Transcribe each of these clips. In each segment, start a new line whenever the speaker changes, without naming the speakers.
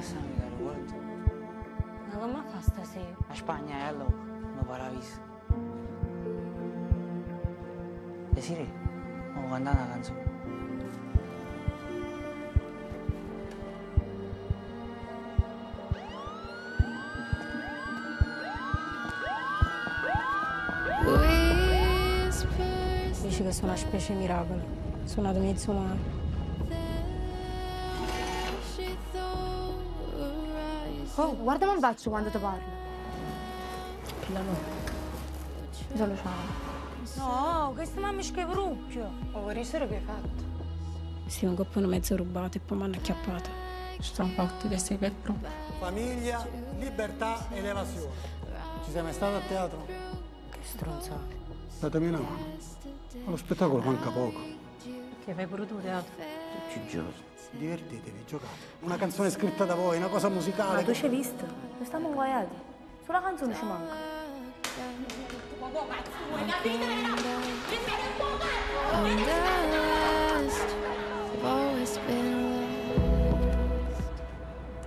Pásame al huerto. Nada más fastasi. La Spagna è allo, no paraviso. Desire, ho cantato una canzone.
Dici che sono una specie miracolo, sono di mezzo umano.
Oh, guardami il bacio quando ti parlo.
Pilla no.
Solo ciao.
No, questo mamma è brucchio.
Oh, vorrei solo che hai fatto.
Stiamo coppano mezzo rubato e poi mi hanno acchiappato.
Sto un po' di segreto.
Famiglia, libertà ed evasione. Ci sei mai stato a teatro?
Che stronzate.
Datemi una mano. Allo spettacolo manca poco.
Che fai pure tu teatro?
Tutti i giorni.
Divertitevi, giocate. Una canzone scritta da voi, una cosa musicale.
Ma tu ci hai visto? Noi stiamo inguaiati. Sulla canzone ci manca.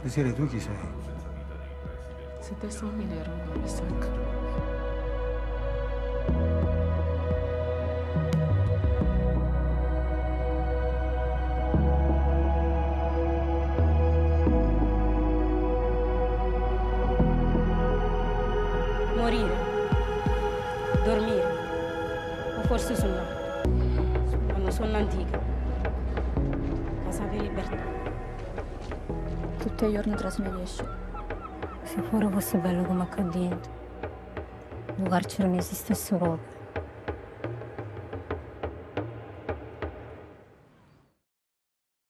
Desiree, tu chi sei?
Se te sono minero, non mi stanca.
Morire. Dormire. O forse sonnare. Quando sono antica. La sape libertà.
Tutti i giorni tre
se fuori fosse bello come accade dentro. Un carcere non esistesse proprio.